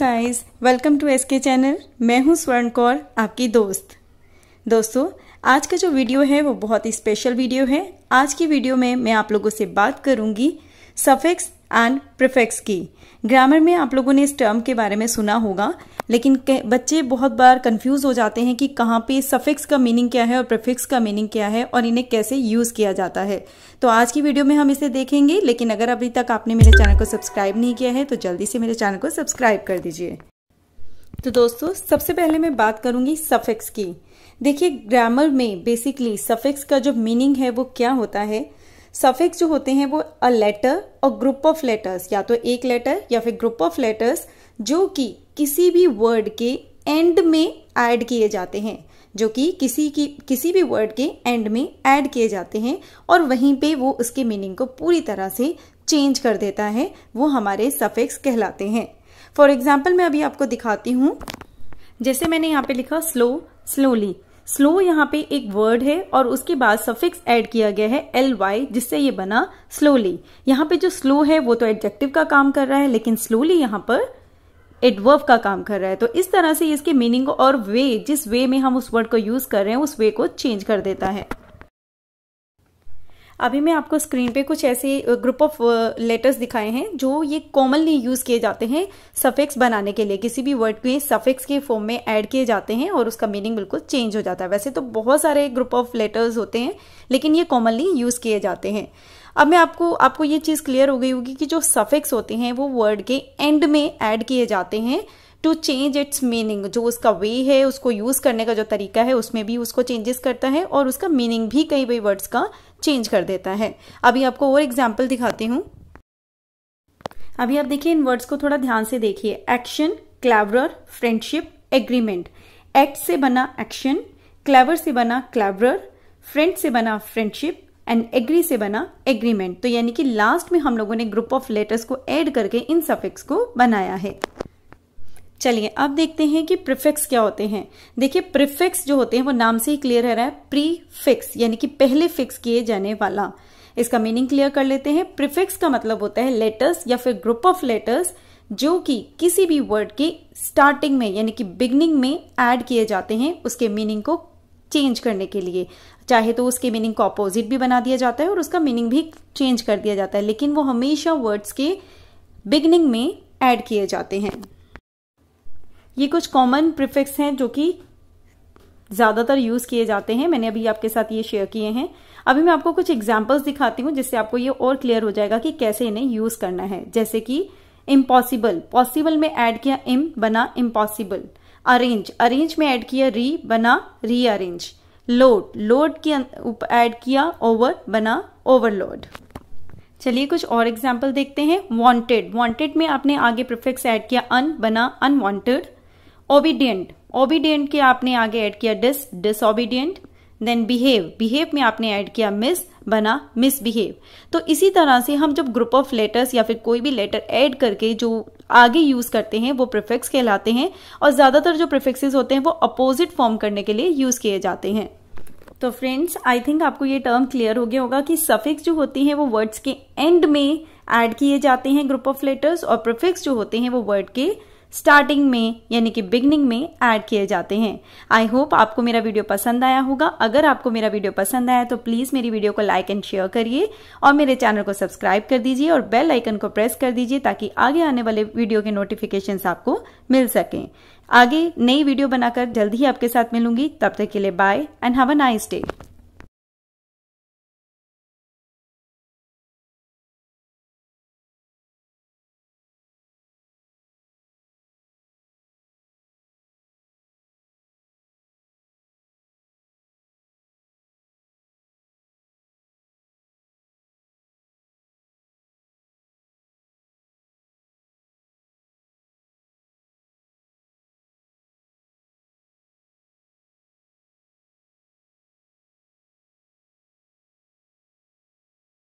Guys welcome to SK channel मैं हूँ स्वर्ण कौर, आपकी दोस्त। दोस्तों, आज का जो वीडियो है, वो बहुत ही स्पेशल वीडियो है। आज की वीडियो में मैं आप लोगों से बात करूँगी सफिक्स एंड प्रिफेक्स की। ग्रामर में आप लोगों ने इस टर्म के बारे में सुना होगा, लेकिन बच्चे बहुत बार कंफ्यूज हो जाते हैं कि कहाँ पे सफिक्स का मीनिंग क्या है और प्रिफिक्स का मीनिंग क्या है और इन्हें कैसे यूज़ किया जाता है। तो आज की वीडियो में हम इसे देखेंगे, लेकिन अगर अभी तक आपने मेरे चैनल को सब्सक्राइब नहीं किया है तो जल्दी से मेरे चैनल को सब्सक्राइब कर दीजिए। तो दोस्तों, सबसे पहले मैं बात करूँगी सफिक्स की। देखिए ग्रामर में बेसिकली सफिक्स का जो मीनिंग है वो क्या होता है? सफिक्स जो होते हैं वो अ लेटर और ग्रुप ऑफ़ लेटर्स या तो एक लेटर या फिर ग्रुप ऑफ़ लेटर्स जो कि किसी भी वर्ड के एंड में ऐड किए जाते हैं, जो कि किसी की, किसी भी वर्ड के एंड में ऐड किए जाते हैं, और वहीं पे वो उसके मीनिंग को पूरी तरह से चेंज कर देता है, वो हमारे सफिक्स कहलाते हैं। फॉर एग्ज़ाम्पल मैं अभी आपको दिखाती हूँ। जैसे मैंने यहाँ पे लिखा स्लो स्लोली स्लो यहाँ पे एक वर्ड है और उसके बाद सफिक्स ऐड किया गया है एल वाई जिससे ये बना स्लोली यहाँ पे जो स्लो है, वो तो एडजेक्टिव का काम कर रहा है, लेकिन स्लोली यहाँ पर एडवर्व का काम कर रहा है. तो इस तरह से इसके मीनिंग और वे जिस वे में हम उस वर्ड को यूज़ कर रहे हैं, उस वे को चेंज कर देता है. अभी मैं आपको स्क्रीन पे कुछ ऐसे ग्रुप ऑफ़ लेटर्स दिखाए हैं, जो ये कॉमनली यूज़ किए जाते हैं सफिक्स बनाने के लिए। किसी भी वर्ड के सफिक्स के फॉर्म में ऐड किए जाते हैं और उसका मीनिंग बिल्कुल चेंज हो जाता है। वैसे तो बहुत सारे ग्रुप ऑफ़ लेटर्स होते हैं, लेकिन ये कॉमनली यूज़ किए जाते हैं। अब मैं आपको आपको ये चीज़ क्लियर हो गई होगी कि जो सफिक्स होते हैं, वो वर्ड के एंड में ऐड किए जाते हैं। टू चेंज इट्स मीनिंग जो उसका वे है, उसको यूज़ करने का जो तरीका है, उसमें भी उसको चेंजेस करता है और उसका मीनिंग भी कई कई वर्ड्स का चेंज कर देता है। अभी आपको और एग्ज़ाम्पल दिखाती हूँ। अभी आप देखिए, इन वर्ड्स को थोड़ा ध्यान से देखिए। Action clever friendship agreement act से बना एक्शन क्लेवर से बना क्लेवर फ्रेंड से बना फ्रेंडशिप एंड एग्री से बना एग्रीमेंट तो यानी कि लास्ट में हम लोगों ने ग्रुप ऑफ़ लेटर्स को ऐड करके इन सफिक्स को बनाया है। चलिए, अब देखते हैं कि प्रिफिक्स क्या होते हैं। देखिए, प्रिफिक्स जो होते हैं, वो नाम से ही क्लियर है, रहा है। प्री फिक्स यानी कि पहले फिक्स किए जाने वाला। इसका मीनिंग क्लियर कर लेते हैं। प्रिफिक्स का मतलब होता है लेटर्स या फिर ग्रुप ऑफ़ लेटर्स जो कि किसी भी वर्ड के स्टार्टिंग में, यानी कि बिगनिंग में ऐड किए जाते हैं, उसके मीनिंग को चेंज करने के लिए। चाहे तो उसके मीनिंग को अपोजिट भी बना दिया जाता है और उसका मीनिंग भी चेंज कर दिया जाता है, लेकिन वो हमेशा वर्ड्स के बिगनिंग में ऐड किए जाते हैं। ये कुछ कॉमन प्रिफिक्स हैं जो कि ज़्यादातर यूज़ किए जाते हैं। मैंने अभी आपके साथ ये शेयर किए हैं। अभी मैं आपको कुछ एग्जाम्पल्स दिखाती हूँ जिससे आपको ये और क्लियर हो जाएगा कि कैसे इन्हें यूज़ करना है। जैसे कि इम्पॉसिबल पॉसिबल में ऐड किया इम बना इम्पॉसिबल अरेंज अरेंज में ऐड किया री बना री अरेंज लोड लोड के ऐड किया ओवर बना ओवरलोड चलिए कुछ और एग्ज़ाम्पल देखते हैं। वांटेड वांटेड में आपने आगे प्रिफिक्स ऐड किया अन बना अनवांटेड ओबीडियंट ओबीडियंट के आपने आगे ऐड किया dis disobedient then behave behave में आपने ऐड किया मिस बना मिसबिहेव तो इसी तरह से हम जब ग्रुप ऑफ़ लेटर्स या फिर कोई भी लेटर ऐड करके जो आगे यूज़ करते हैं, वो प्रिफिक्स कहलाते हैं और ज़्यादातर जो प्रिफिक्सेस होते हैं, वो अपोजिट फॉर्म करने के लिए यूज़ किए जाते हैं. तो फ्रेंड्स आई थिंक आपको ये टर्म क्लियर हो गया होगा कि सफिक्स जो होती हैं, वो वर्ड्स के एंड में ऐड किए जाते हैं ग्रुप ऑफ़ लेटर्स और प्रिफिक्स जो होते हैं, वो वर्ड के स्टार्टिंग में, यानी कि बिगनिंग में ऐड किए जाते हैं। आई होप आपको मेरा वीडियो पसंद आया होगा। अगर आपको मेरा वीडियो पसंद आया तो प्लीज़ मेरी वीडियो को लाइक एंड शेयर करिए और मेरे चैनल को सब्सक्राइब कर दीजिए और बेल आइकन को प्रेस कर दीजिए ताकि आगे आने वाले वीडियो के नोटिफिकेशन आपको मिल सकें। आगे नई वीडियो बनाकर जल्द ही आपके साथ मिलूँगी। तब तक के लिए bye and have a nice day